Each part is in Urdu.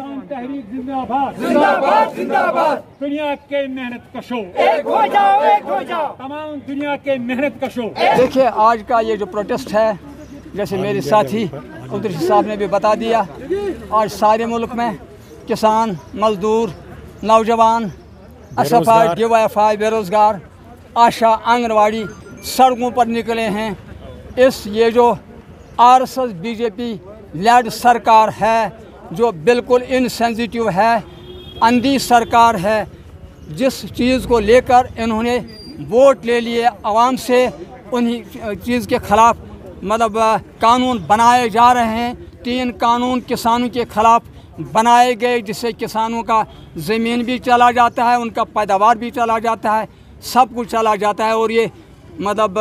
پاکستان تحریک زندہ آباد. زندہ آباد زندہ آباد. دنیا کے محنت کشو. ایک ہو جاؤ ایک ہو جاؤ. تمام دنیا کے محنت کشو. دیکھیں آج کا یہ جو پروٹیسٹ ہے جیسے میرے ساتھی قدرشی صاحب نے بھی بتا دیا آج سارے ملک میں کسان مزدور نوجوان اسفا ڈی وائی ایف آئی بے روزگار آشا آنگن واڑی سڑکوں پر نکلے ہیں۔ اس یہ جو R S S B J P led سرکار ہے جو بالکل انسینسیٹیو ہے، اندھی سرکار ہے۔ جس چیز کو لے کر انہوں نے ووٹ لے لیے عوام سے، انہی چیز کے خلاف مطلب قانون بنائے جا رہے ہیں۔ تین قانون کسانوں کے خلاف بنائے گئے، جس سے کسانوں کا زمین بھی چلا جاتا ہے، ان کا پیداوار بھی چلا جاتا ہے۔ سب کچھ چلا جاتا ہے اور یہ مطلب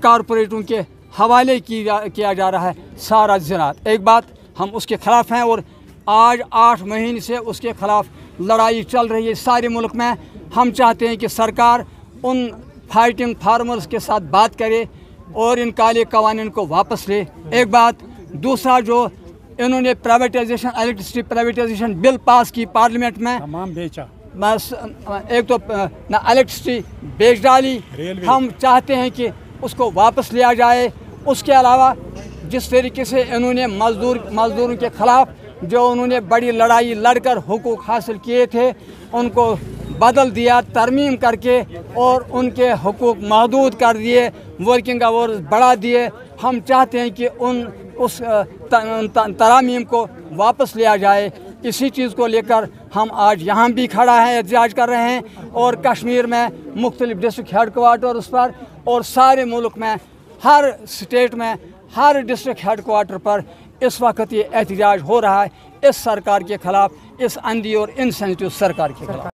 کارپوریٹوں کے حوالے کیا جا رہا ہے۔ سارا زراعت۔ ایک بات ہم اس کے خلاف ہیں اور آج آٹھ مہینے سے اس کے خلاف لڑائی چل رہی ہے سارے ملک میں۔ ہم چاہتے ہیں کہ سرکار ان فائٹنگ فارمرز کے ساتھ بات کرے اور ان کالے قوانین کو واپس لے۔ ایک بات دوسرا جو انہوں نے privatization electricity privatization bill pass کی پارلیمنٹ میں تمام بیچا۔ بس ایک تو نہ الیکٹرسٹی بیچ ڈالی۔ ہم چاہتے ہیں کہ اس کو واپس لیا جائے۔ اس کے علاوہ جس طریقے سے انہوں نے مزدور مزدوروں کے خلاف جو انہوں نے بڑی لڑائی لڑ کر حقوق حاصل کیے تھے، ان کو بدل دیا، ترمیم کر کے اور ان کے حقوق محدود کر دیے، ورکنگ آورز بڑھا دیے۔ ہم چاہتے ہیں کہ ان اس ترامیم کو واپس لیا جائے۔ اسی چیز کو لے کر ہم آج یہاں بھی کھڑا ہیں، احتجاج کر رہے ہیں اور کشمیر میں مختلف ڈسٹرکٹ ہیڈ کوارٹرز پر اور سارے ملک میں، ہر سٹیٹ میں ہر ڈسٹرک ہیڈ کوارٹر پر اس وقت یہ احتجاج ہو رہا ہے اس سرکار کے خلاف، اس اندھی اور انسینٹیو سرکار کے خلاف۔